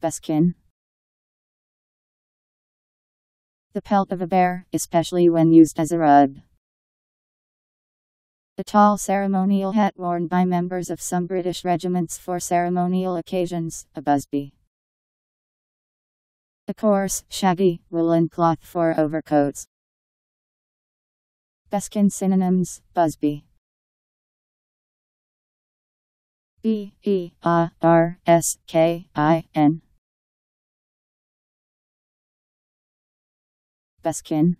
Bearskin. The pelt of a bear, especially when used as a rug. The tall ceremonial hat worn by members of some British regiments for ceremonial occasions, a busby. A coarse, shaggy, woolen cloth for overcoats. Bearskin synonyms, busby. B E A R S K I N. Bearskin.